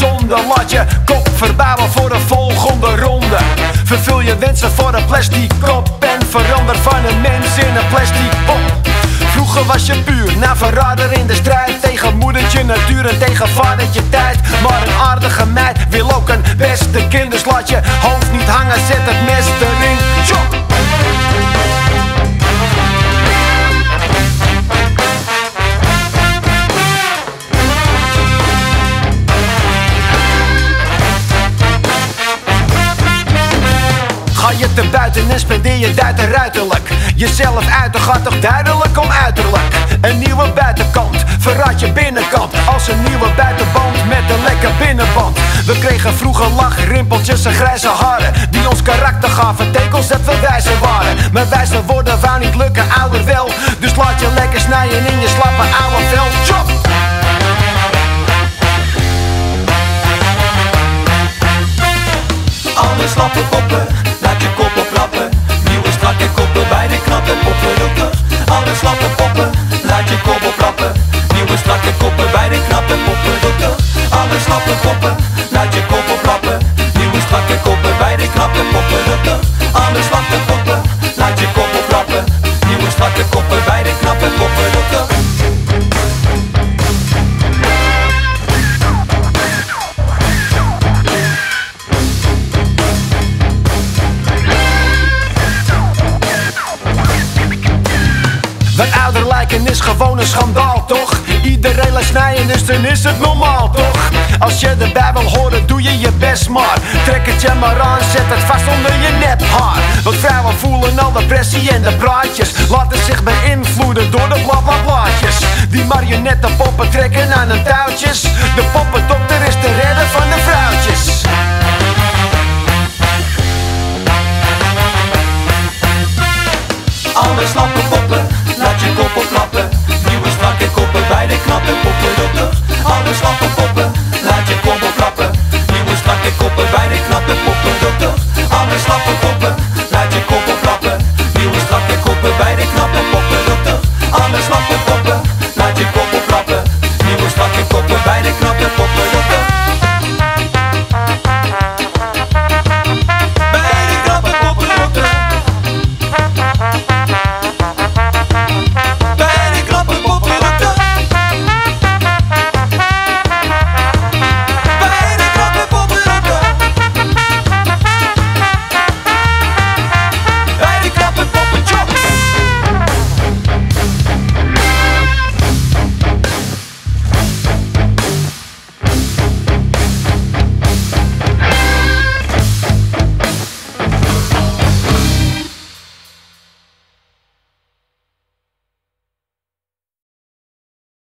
ronde. Laat je kop verbouwen voor een volgende ronde. Vervul je wensen voor een plastic kop en verander van een mens in een plastic pop. Vroeger was je puur, na verrader in de strijd Tegen moedertje natuur en tegen vadertje tijd Maar een aardige meid wil ook een beste kind Dus hoofd niet hangen, zet het mes Buiten en spendeer je tijd ruiterlijk Jezelf uiten gaat toch duidelijk om uiterlijk. Een nieuwe buitenkant, verraad je binnenkant. Als een nieuwe buitenband met een lekker binnenband. We kregen vroeger lach, rimpeltjes en grijze haren. Die ons karakter gaven, tekens dat we wijzer waren. Maar wijzer worden wou niet lukken, ouder wel. Dus laat je lekker snijden in je slappe oude vel. Chop! Alle slappe koppen, Nieuwe strakke koppen bij de knappe poppen roepen Alle slappe koppen, laat je kop lijken is gewoon een schandaal, toch? Iedereen laat snijden, dus dan is het normaal, toch? Als je erbij wil horen, doe je je best maar. Trek het je maar aan, zet het vast onder je nephaar. Want vrouwen voelen al de pressie en de praatjes. Laten zich beïnvloeden door de bla bla blaadjes Die marionetten poppen trekken aan hun touwtjes. De poppendokter is de redder van de vrouwtjes. Alle slappe